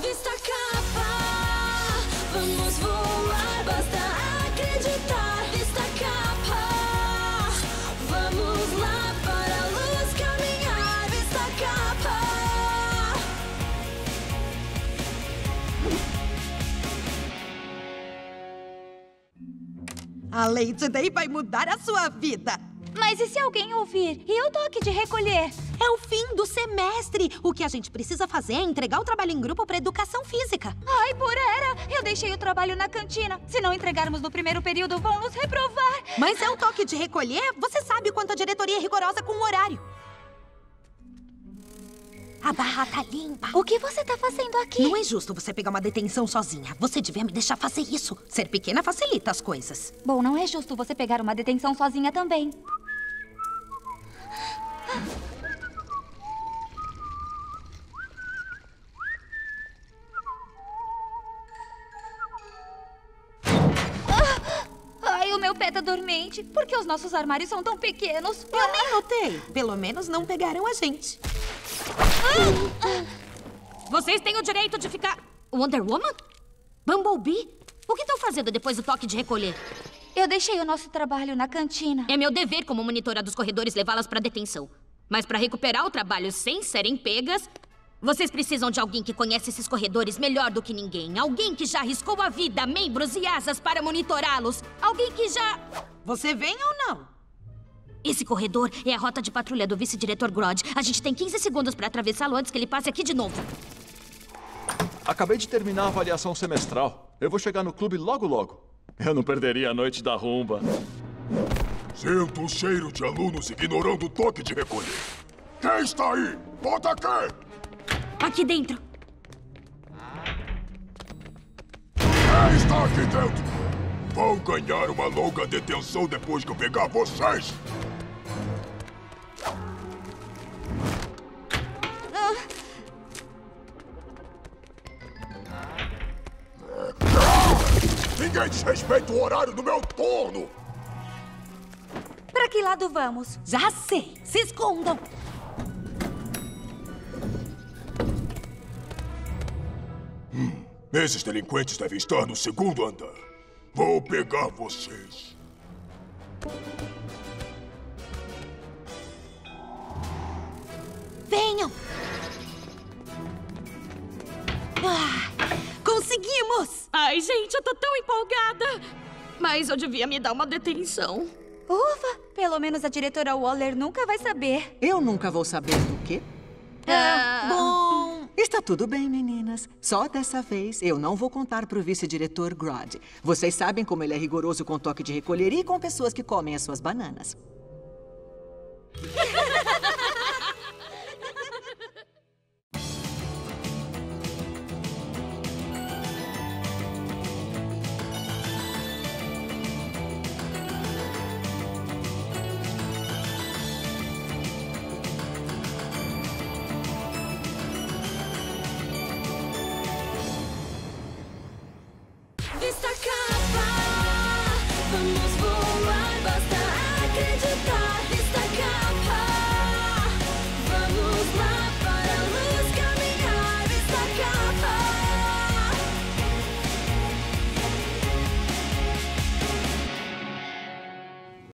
Vista capa, vamos voar, basta acreditar. Vista capa, vamos lá para a luz caminhar. Vista capa. A Lady Day vai mudar a sua vida. Mas e se alguém ouvir? E o toque de recolher? É o fim do semestre. O que a gente precisa fazer é entregar o trabalho em grupo para educação física. Ai, por era! Eu deixei o trabalho na cantina. Se não entregarmos no primeiro período, vão nos reprovar. Mas é o toque de recolher? Você sabe quanto a diretoria é rigorosa com o horário. A barra tá limpa. O que você tá fazendo aqui? Não é justo você pegar uma detenção sozinha. Você devia me deixar fazer isso. Ser pequena facilita as coisas. Bom, não é justo você pegar uma detenção sozinha também. Ai, o meu pé tá dormente. Por que os nossos armários são tão pequenos? Eu nem notei. Pelo menos não pegaram a gente. Vocês têm o direito de ficar. Wonder Woman? Bumblebee? O que estão fazendo depois do toque de recolher? Eu deixei o nosso trabalho na cantina. É meu dever como monitora dos corredores levá-las para detenção. Mas para recuperar o trabalho sem serem pegas, vocês precisam de alguém que conhece esses corredores melhor do que ninguém. Alguém que já arriscou a vida, membros e asas para monitorá-los. Alguém que já. Você vem ou não? Esse corredor é a rota de patrulha do vice-diretor Grod. A gente tem 15 segundos para atravessá-lo antes que ele passe aqui de novo. Acabei de terminar a avaliação semestral. Eu vou chegar no clube logo logo. Eu não perderia a noite da rumba. Sinto o cheiro de alunos ignorando o toque de recolher. Quem está aí? Bota aqui! Aqui dentro. Quem está aqui dentro? Vão ganhar uma longa detenção depois que eu pegar vocês! Ninguém desrespeita o horário do meu turno! Pra que lado vamos? Já sei. Se escondam. Esses delinquentes devem estar no segundo andar. Vou pegar vocês. Venham. Conseguimos! Ai, gente, eu tô tão empolgada. Mas eu devia me dar uma detenção. Ufa! Pelo menos a diretora Waller nunca vai saber. Eu nunca vou saber do quê? Bom, Está tudo bem, meninas. Só dessa vez eu não vou contar pro vice-diretor Grod. Vocês sabem como ele é rigoroso com toque de recolher e com pessoas que comem as suas bananas. some